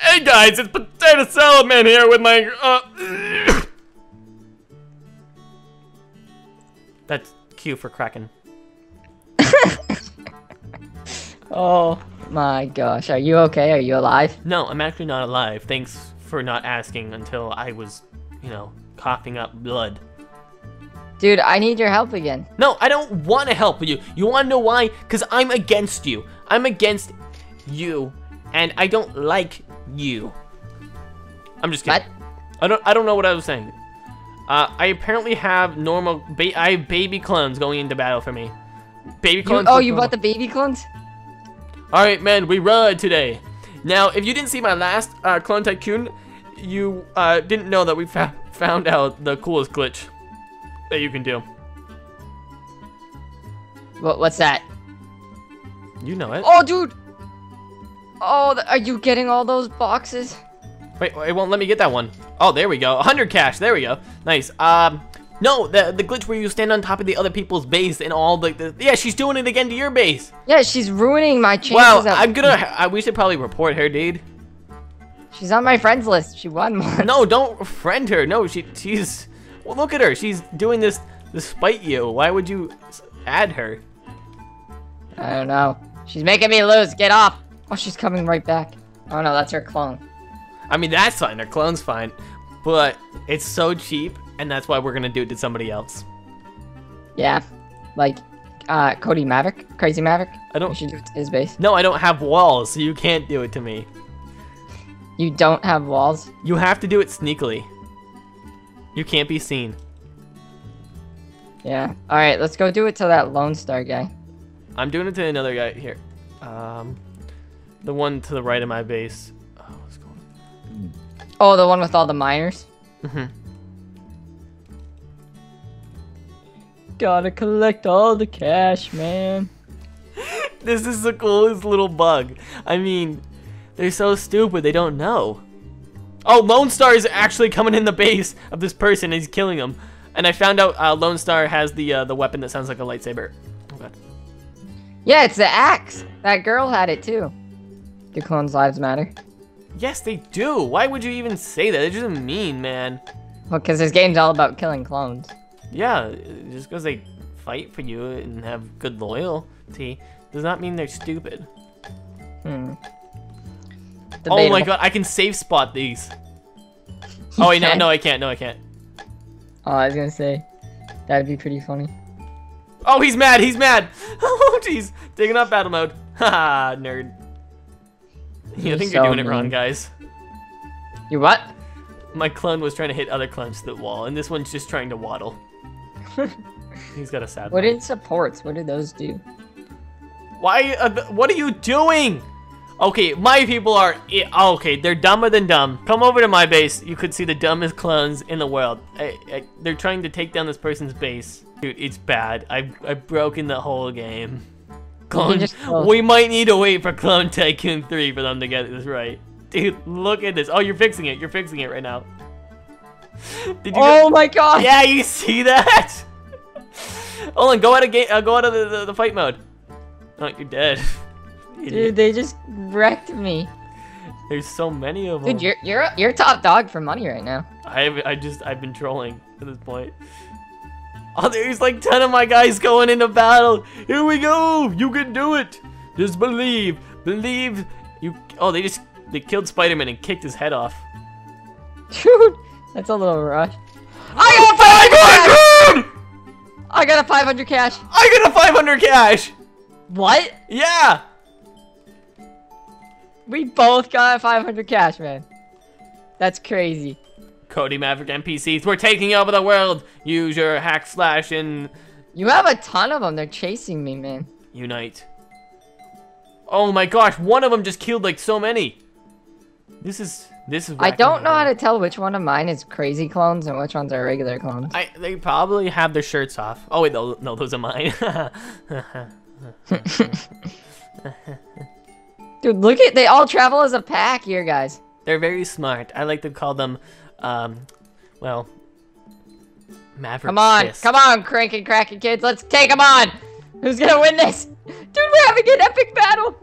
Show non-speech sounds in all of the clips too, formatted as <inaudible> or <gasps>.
Hey guys, it's Potato Salad Man here with my, uh... <coughs> That's cue for Kraken. <laughs> Oh my gosh, are you okay? Are you alive? No, I'm actually not alive. Thanks for not asking until I was, you know, coughing up blood. Dude, I need your help again. No, I don't want to help you. You want to know why? Because I'm against you. I'm against you, and I don't like you. I'm just kidding. What? I don't. I don't know what I was saying. Uh, I apparently have normal. Ba I have baby clones going into battle for me. Baby You, clones. oh, you bought the baby clones? All right, man. We ride today. Now, if you didn't see my last uh, Clone Tycoon, you uh, didn't know that we found out the coolest glitch that you can do. What, what's that? You know it. Oh, dude! Oh, are you getting all those boxes? Wait, it won't let me get that one. Oh, there we go. 100 cash. There we go. Nice. Um, no, the the glitch where you stand on top of the other people's base and all the, the yeah, she's doing it again to your base. Yeah, she's ruining my chances. Wow, of- I'm gonna. I, we should probably report her, dude. She's on my friends list. She won more. No, don't friend her. No, she she's. Well, look at her. She's doing this despite you. Why would you add her? I don't know. She's making me lose. Get off. Oh, she's coming right back. Oh no, that's her clone. I mean, that's fine. Her clone's fine, but it's so cheap, and that's why we're gonna do it to somebody else. Yeah, like uh, Cody Maverick, Crazy Maverick. I don't- We should do it to his base. No, I don't have walls, so you can't do it to me. You don't have walls. You have to do it sneakily. You can't be seen. Yeah. All right, let's go do it to that Lone Star guy. I'm doing it to another guy here. Um, the one to the right of my base. Oh, what's going on? Oh, the one with all the miners. Mhm. Gotta collect all the cash, man. <laughs> This is the coolest little bug. I mean, they're so stupid they don't know. Oh, Lone Star is actually coming in the base of this person and he's killing him. And I found out uh, Lone Star has the uh, the weapon that sounds like a lightsaber. Oh god. Yeah, it's the axe. That girl had it too. Do clones' lives matter? Yes, they do. Why would you even say that? It's just mean, man. Well, because this game's all about killing clones. Yeah, just because they fight for you and have good loyalty does not mean they're stupid. Hmm. Oh my god, I can save spot these. Oh wait, no, <laughs> no, I can't. No, I can't. Oh, I was gonna say, that'd be pretty funny. Oh, he's mad. He's mad. <laughs> Oh, jeez. Taking off battle mode. <laughs> Haha, nerd. Yeah, <laughs> I You're think you're so doing it wrong, guys. You what? My clone was trying to hit other clones to the wall, and this one's just trying to waddle. <laughs> he's got a sad What did supports? What do those do? Why? Uh, what are you doing? Okay, my people are. oh, okay, they're dumber than dumb. Come over to my base. You could see the dumbest clones in the world. I, I, they're trying to take down this person's base. Dude, it's bad. I've, I've broken the whole game. Clone, we might need to wait for Clone Tycoon 3 for them to get this right. Dude, look at this. Oh, you're fixing it. You're fixing it right now. <laughs> Did you? Oh my god! Yeah, you see that? <laughs> Hold on, go out of game. Uh, go out of the, the, the fight mode. Oh, you're dead. <laughs> Dude, they just wrecked me. There's so many of them. Dude, you're you're you're top dog for money right now. I I just I've been trolling at this point. Oh, <laughs> there's like ten of my guys going into battle. Here we go. You can do it. Just believe. Believe. You. Oh, they just they killed Spider-Man and kicked his head off. Dude, that's a little rush. I got a 500 cash! I got a 500 cash. I got a 500 cash. What? Yeah. We both got 500 cash, man. That's crazy. Cody Maverick NPCs, we're taking over the world. Use your hack slash and You have a ton of them. They're chasing me, man. unite. Oh my gosh, one of them just killed like so many. This is this is. I don't know how to tell which one of mine is crazy clones and which ones are regular clones. I they probably have their shirts off. Oh wait, no, no those are mine. <laughs> Dude, look at they all travel as a pack here, guys. They're very smart. I like to call them, um, well, Maverick. Come on, Fist. come on, cranking, cracking kids. Let's take them on. Who's gonna win this? Dude, we're having an epic battle.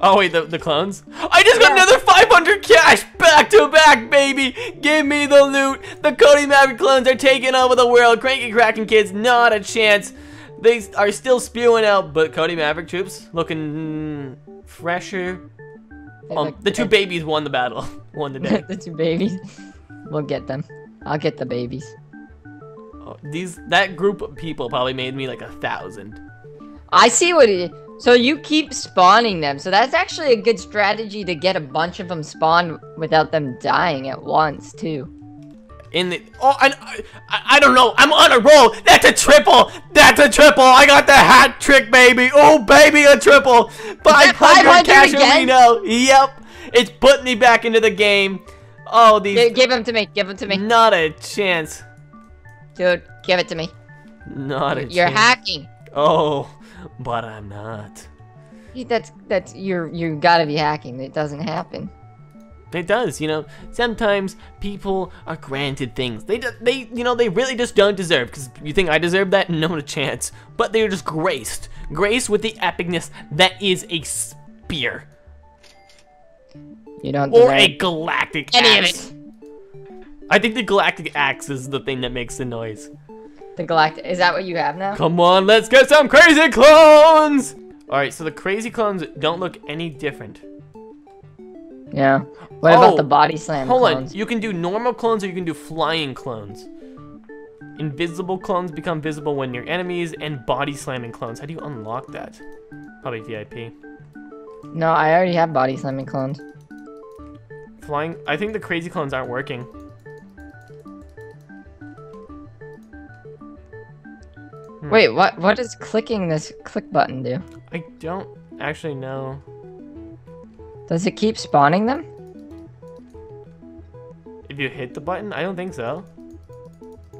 Oh wait, the the clones. I just got another 500 cash. back, to back, baby! Give me the loot! The Cody Maverick clones are taking over the world. Cranky Kraken kids, not a chance. They are still spewing out, but Cody Maverick troops looking fresher. Um, the two babies won the battle. <laughs> won the day. <laughs> the two babies. We'll get them. I'll get the babies. Oh, these that group of people probably made me like a thousand. I see what it. So you keep spawning them. So that's actually a good strategy to get a bunch of them spawned without them dying at once too. In the oh, I, I, I don't know. I'm on a roll. That's a triple. That's a triple. I got the hat trick, baby. Oh, baby, a triple. 500 cash Reno. Yep. It's putting me back into the game. Oh, these. Give, give him to me. Give them to me. Not a chance. Dude, give it to me. Not a You're chance. hacking. Oh, but I'm not. That's that's you're you gotta be hacking. It doesn't happen. It does, you know. Sometimes people are granted things. They they you know they really just don't deserve. Cause you think I deserve that? No a chance. But they're just graced, graced with the epicness that is a spear. You don't. Or a galactic any axe. of it. I think the galactic axe is the thing that makes the noise. The galactic. Is that what you have now? Come on, let's get some crazy clones! Alright, so the crazy clones don't look any different. Yeah. What Oh, about the body slam Hold clones? on, you can do normal clones or you can do flying clones. Invisible clones become visible when near enemies, and body slamming clones. How do you unlock that? Probably VIP. No, I already have body slamming clones. Flying, I think the crazy clones aren't working. Hmm. Wait, what? What does clicking this click button do? I don't actually know. Does it keep spawning them? If you hit the button, I don't think so.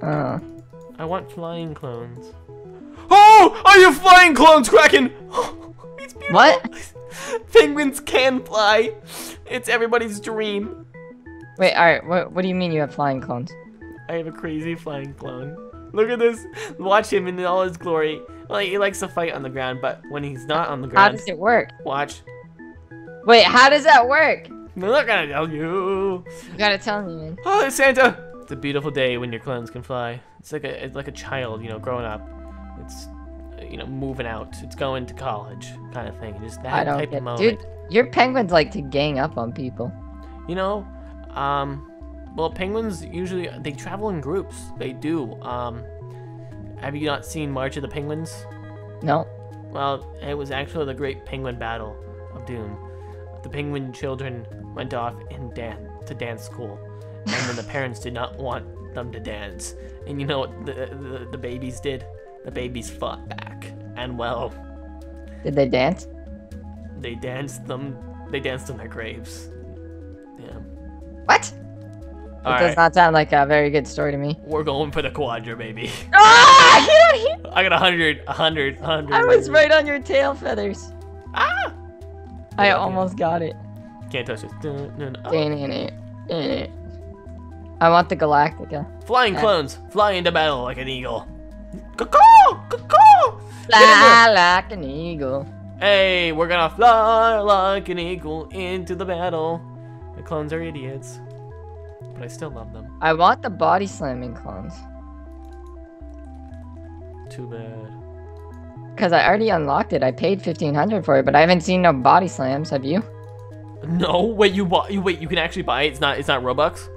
Oh. I want flying clones. Oh! Are you flying clones, Kraken? <gasps> beautiful. What? <laughs> Penguins can fly. It's everybody's dream. Wait, alright, what, what do you mean you have flying clones? I have a crazy flying clone. Look at this. Watch him in all his glory. Well, he likes to fight on the ground, but when he's not on the ground... How does it work? watch. Wait, how does that work? I'm not gonna tell you. You gotta tell me, man. Oh, Santa. It's a beautiful day when your clones can fly. It's like a it's like a child, you know, growing up. It's you know moving out. It's going to college, kind of thing. Just that I don't type get of moment. Dude, your penguins like to gang up on people. You know, um, well, penguins usually they travel in groups. They do. Um, have you not seen March of the Penguins? No. Well, it was actually the Great Penguin Battle of Doom. The penguin children went off and dan- to dance school, and then the <laughs> parents did not want them to dance. And you know what the, the the babies did? The babies fought back, and well, Did they dance? they danced them. They danced on their graves. Yeah. What? All It does right, not sound like a very good story to me. we're going for the quadra, baby. <laughs> Ah! Get out of here! I got a hundred, a hundred, a hundred. I was right on your tail feathers. Ah! I Yeah, almost got it. Can't touch it. Dun, dun, dun. Oh. It. Dang it. I want the Galactica. Flying clones, fly into battle like an eagle. Get in Fly like an eagle. Hey, we're gonna fly like an eagle into the battle. The clones are idiots, but I still love them. I want the body slamming clones. Too bad. Because I already unlocked it. I paid 1500 for it, but I haven't seen no body slams. Have you? No, wait, you bought? You wait, you can actually buy it. It's not. It's not Robux.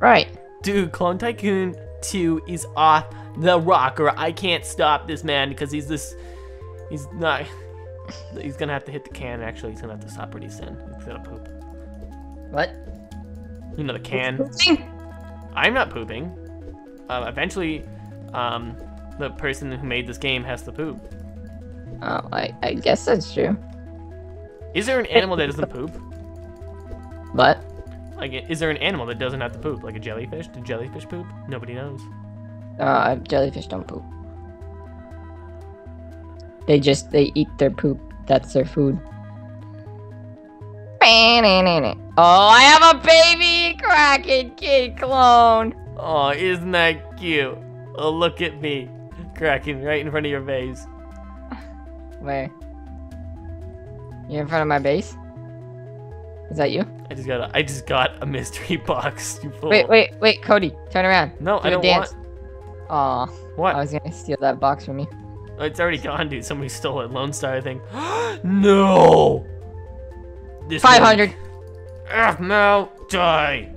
Right. Dude, Clone Tycoon 2 is off the rocker. I can't stop this man because he's this. He's not. He's gonna have to hit the can. Actually, he's gonna have to stop pretty soon. He's gonna poop. What? You know the can. I'm not pooping. Uh, eventually, um, the person who made this game has to poop. Oh, I, I guess that's true. Is there an animal that doesn't poop? But Like, is there an animal that doesn't have to poop? Like a jellyfish? Do jellyfish poop? Nobody knows. Uh, jellyfish don't poop. They just they eat their poop. That's their food. Oh, I have a baby Kraken kid clone. Oh, isn't that cute? Oh, look at me. Cracking right in front of your face. Where? You're in front of my base? Is that you? I just got a, I just got a mystery <laughs> box. You fool. Wait, wait, wait, Cody, turn around. No, Do I don't dance. want. Aw, What? I was gonna steal that box from you. Oh, It's already gone, dude. Somebody stole it. Lone Star, I think. <gasps> no. This Five hundred. Afmel, die.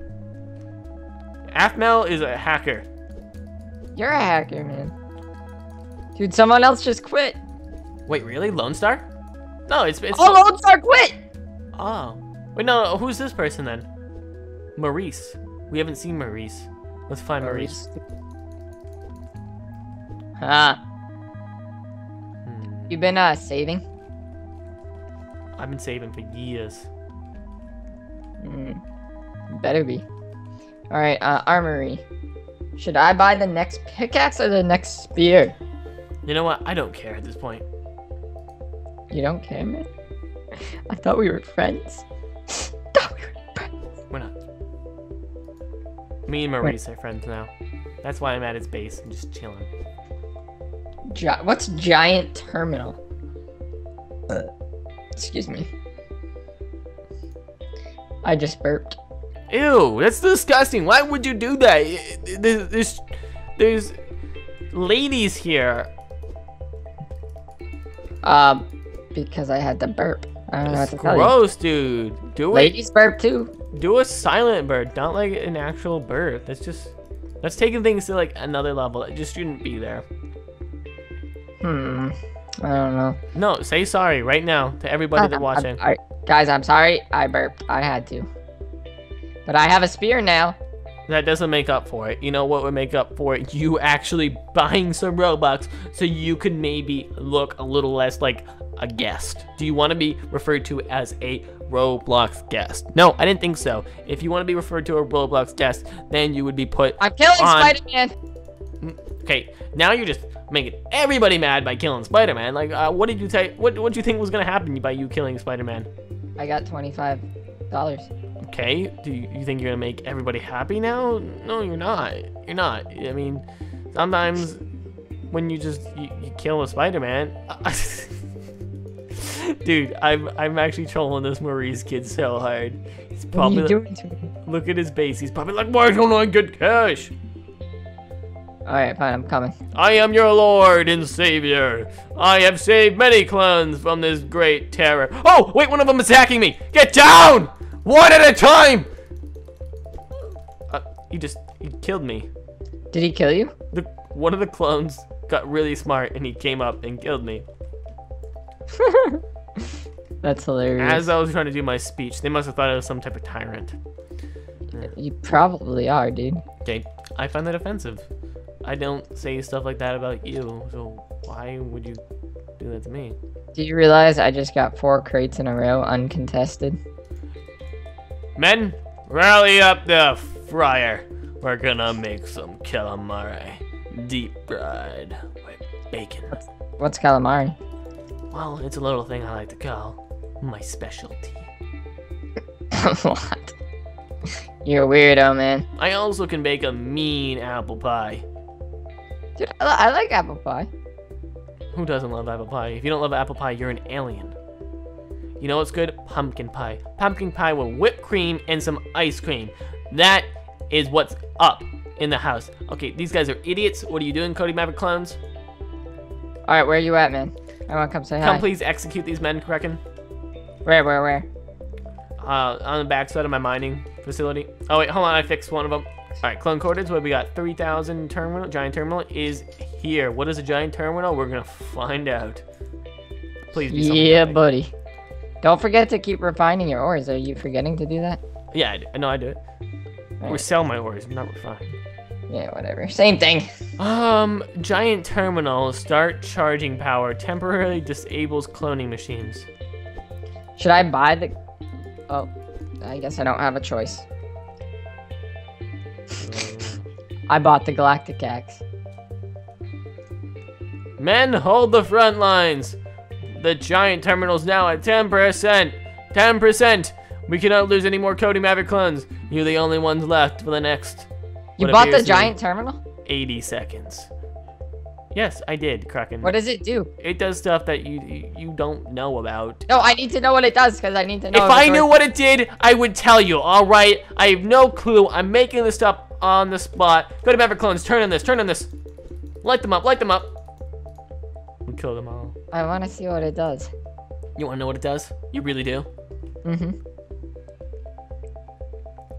Afmel is a hacker. You're a hacker, man. Dude, someone else just quit. Wait, really? Lone Star? No, it's it's. Oh, Lone Star quit. Oh. Wait, no, no. Who's this person then? Maurice. We haven't seen Maurice. Let's find Maurice. Ah, Hmm. you been uh saving? I've been saving for years. Hmm. Better be. All right, uh, armory. Should I buy the next pickaxe or the next spear? You know what? I don't care at this point. You don't care, man. I thought we were friends. <laughs> thought we were friends. We're not. Me and Maurice are friends now. That's why I'm at his base and just chilling. Gi- what's giant terminal? Excuse me. I just burped. Ew, that's disgusting. Why would you do that? There's, there's, there's ladies here. Um, because I had to burp. I don't know what to tell you. gross, dude. Do it. Ladies burp too. Do a silent bird, not like an actual burp. That's just, that's taking things to like another level. It just shouldn't be there. Hmm. I don't know. No, say sorry right now to everybody that's watching. I'm sorry. Guys, I'm sorry. I burped. I had to. But I have a spear now. That doesn't make up for it. You know what would make up for it? You actually <laughs> buying some Robux so you could maybe look a little less like a guest. Do you want to be referred to as a Roblox guest? No, I didn't think so. If you want to be referred to a Roblox guest, then you would be put. I'm killing Spider-Man. Okay, now you're just making everybody mad by killing Spider-Man. Like, uh, what did you say? What what do you think was gonna happen by you killing Spider-Man? I got twenty-five dollars. Okay, do you, you think you're gonna make everybody happy now? No, you're not. You're not. I mean, sometimes when you just you, you kill a Spider-Man, <laughs> dude, I'm I'm actually trolling this Maurice kid so hard. He's What are probably you doing to me? look at his base. He's probably like, why don't I get cash? All right, fine. I'm coming. I am your Lord and Savior. I have saved many clones from this great terror. Oh, wait, one of them is attacking me. Get down! One at a time! Uh, he just, he killed me. Did he kill you? The, one of the clones got really smart and he came up and killed me. <laughs> That's hilarious. As I was trying to do my speech, they must have thought I was some type of tyrant. You probably are, dude. Okay, I find that offensive. I don't say stuff like that about you, so why would you do that to me? Do you realize I just got four crates in a row uncontested? Men, rally up the fryer. We're gonna make some calamari. Deep fried with bacon. What's calamari? Well, it's a little thing I like to call my specialty. <laughs> what? You're a weirdo, man. I also can bake a mean apple pie. Dude, I, I like apple pie. Who doesn't love apple pie? If you don't love apple pie, you're an alien. You know what's good? Pumpkin pie. Pumpkin pie with whipped cream and some ice cream. That is what's up in the house. Okay, these guys are idiots. What are you doing, Cody Maverick clones? All right, where are you at, man? I want to come say Come hi. please execute these men, Kraken. Where, where, where? Uh, on the backside of my mining facility. Oh wait, hold on, I fixed one of them. All right, clone coordinates. What we got? 3,000 terminal. Giant terminal is here. What is a giant terminal? We're gonna find out. Please be something Yeah, buddy. Don't forget to keep refining your ores. Are you forgetting to do that? Yeah, I, do. I know I do it. Or sell my ores, not refine. Yeah, whatever. Same thing. Um, giant terminal. Start charging power. Temporarily disables cloning machines. Should I buy the? Oh, I guess I don't have a choice. I bought the galactic axe. Men, hold the front lines. The giant terminal's now at 10%. 10%. We cannot lose any more Cody Maverick clones. You're the only ones left for the next You bought the appears to be giant terminal? 80 seconds. Yes, I did, Kraken. What does it do? It does stuff that you you, you don't know about. No, I need to know what it does because I need to know. if I knew what it did, I would tell you. All right, I have no clue. I'm making this up on the spot. Go to Maverick Clones. Turn on this. Turn on this. Light them up. Light them up. We kill them all. I want to see what it does. You want to know what it does? You really do. Mm-hmm.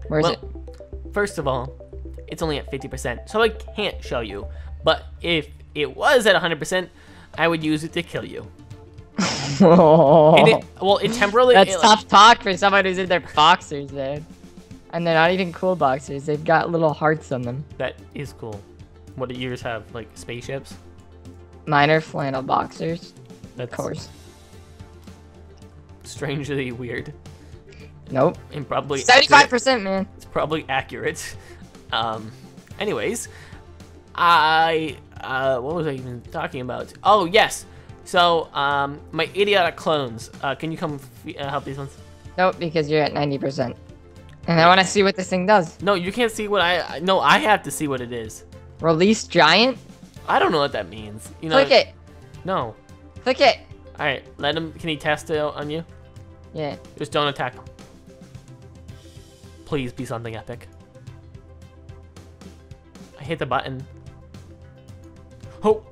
Where's Well, it? First of all, it's only at 50%, so I can't show you. But if it was at 100%, I would use it to kill you. <laughs> And it, well, it temporarily. That's it, like- tough talk for someone who's in their boxers, man. And they're not even cool boxers. They've got little hearts on them. That is cool. What do yours have? Like spaceships? Mine are flannel boxers, That's of course. strangely weird Nope. and probably Seventy-five accurate. percent, man. It's probably accurate. Um, anyways, I uh, what was I even talking about? Oh yes. So um, my idiotic clones. Uh, can you come f- uh, help these ones? Nope, because you're at ninety percent. And I want to see what this thing does. No, you can't see what I. No, I have to see what it is. Release giant. I don't know what that means. You know. Click it. No. Click it. All right. Let him. Can he test it on you? Yeah. Just don't attack him. Please be something epic. I hit the button. Oh.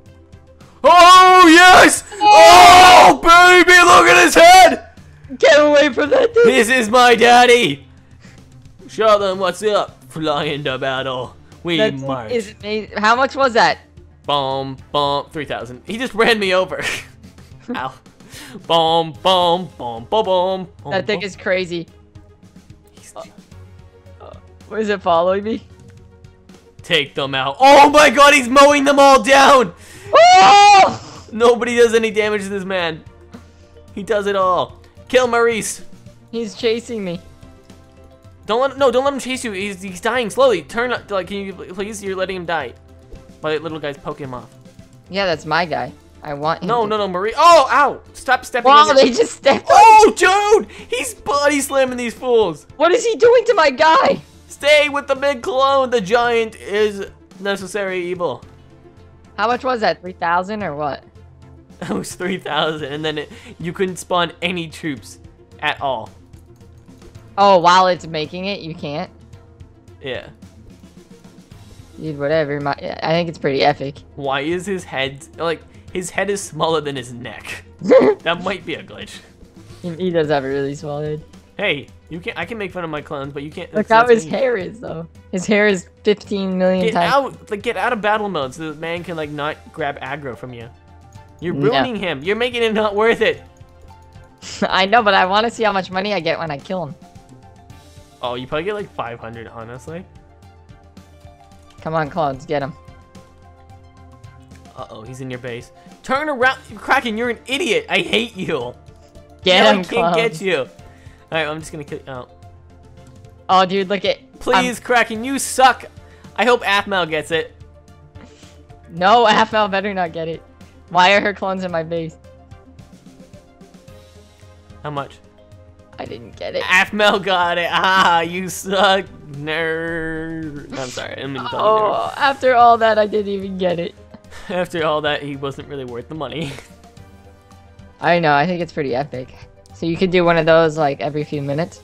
Oh yes! Oh, oh baby, look at his head! Get away from that thing. This is my daddy. Show them what's up. Fly into battle. We That thing march. is amazing. How much was that? Boom, boom, 3,000. He just ran me over. <laughs> Ow. Boom, boom, boom, boom, boom. That thing is crazy. He's- uh, What uh, is it following me? Take them out. Oh my god, he's mowing them all down! Oh! Nobody does any damage to this man. He does it all. Kill Maurice. He's chasing me. Don't let no, don't let him chase you. He's, he's dying slowly. Turn up like can you please you're letting him die. My little guy's poking him off. Yeah, that's my guy. I want him. No, no, no, Marie. Oh, ow! Stop stepping Wow, they just stepped. Oh, dude! He's body slamming these fools. What is he doing to my guy? Stay with the big clone. The giant is necessary evil. How much was that? Three thousand or what? <laughs> It was 3,000, and then it, you couldn't spawn any troops at all. Oh, while it's making it, you can't. Yeah. Dude, whatever. My, I think it's pretty epic. Why is his head like his head is smaller than his neck? <laughs> That might be a glitch. he, he does have a really small head. Hey, you can I can make fun of my clones, but you can't. Look how his me. hair is, though. His hair is 15 million Get times. out! Like get out of battle mode so the man can like not grab aggro from you. You're No. ruining him. You're making it not worth it. <laughs> I know, but I want to see how much money I get when I kill him. Oh, you probably get like 500, honestly. Come on, clones, get him. Uh oh, he's in your base. Turn around, Kraken! You're an idiot. I hate you. Get No, him, I can't clones. get you. All right, I'm just gonna kill. Oh. Oh, dude, look at. Please, Kraken, you suck. I hope Afmel gets it. No, Afmel better not get it. Why are her clones in my base? How much? I didn't get it. Afmel got it. Ah, you suck, nerd. I'm sorry, I mean to call you Oh, after all that, I didn't even get it. <laughs> After all that, he wasn't really worth the money. <laughs> I know, I think it's pretty epic. So you could do one of those like every few minutes.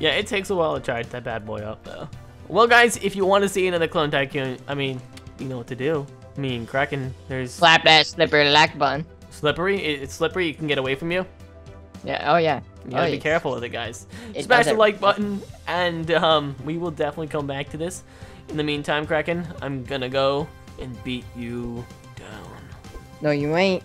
yeah, it takes a while to charge that bad boy up, though. Well, guys, if you want to see another Clone Tycoon, I mean, you know what to do. I mean, Kraken, there's Slap that slipper lack button. slippery. It's slippery. It can get away from you. Yeah, oh yeah. You gotta oh, be yeah. careful with it, guys. It Smash the like button, and um, we will definitely come back to this. In the meantime, Kraken, I'm gonna go and beat you down. No, you ain't.